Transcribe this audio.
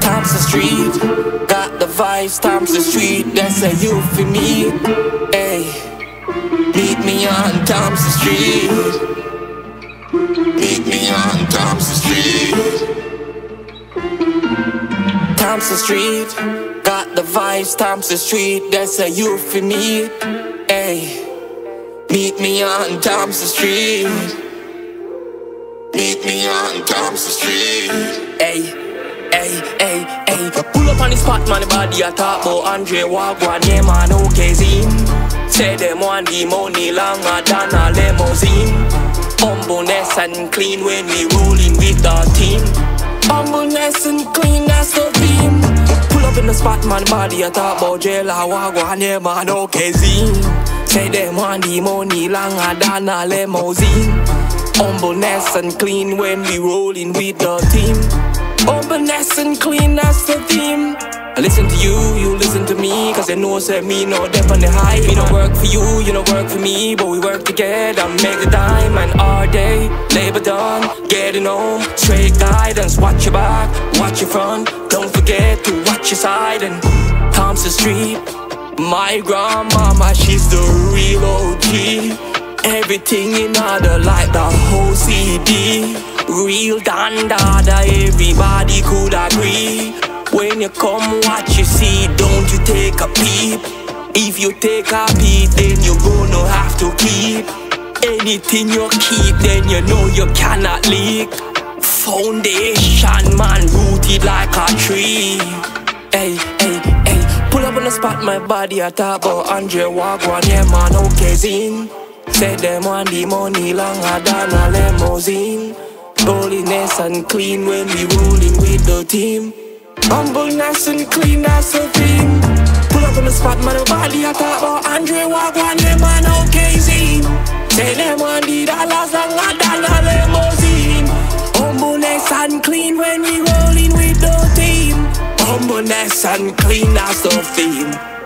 Thompson Street, got the vibes, Thompson Street, that's a you for me. Hey, meet me on Thompson Street. Meet me Thompson Street, got the vibes, Thompson Street, that's a you for me. Hey, meet me on Thompson Street. Meet me on Thompson Street. Hey, hey, hey, hey. Pull up on the spot, man, the body I talk about Andre Wagwan, yeah, man, okay, zine. Say them want the money longer than a limousine. Humbleness and clean when we rolling with the team. Spot, man, body I talk about Jella Wagwan, yeah, man, okay, zine. Say them want the money longer than a limousine. Humbleness and clean when we rolling with the team. Humbleness and clean, that's the theme. I listen to you, you listen to me, cause you know say me no deaf on the high. Me no work for you, you no work for me, but we work together, make the time and all day. Labor done, getting home, straight guidance. Watch your back, watch your front, don't forget to watch your side and Thompson Street. My grandmama, she's the real OG. Everything in order like the whole CD. Real dandada, everybody could agree. When you come watch you see, don't you take a peep. If you take a peep, then you gonna have to keep. Anything you keep, then you know you cannot leak. Foundation man rooted like a tree. Spot, my body talk about Andre Wagwan, yeah man, okay zine. Say them want the money longer than a limousine. Holiness and clean when we rolling with the team. Humbleness and clean, that's the theme. Pull up on the spot, man, body talk about Andre Wagwan, yeah man, okay zine. Say them want the dollars longer than a limousine. Humbleness and clean when we rolling the and clean, that's the theme.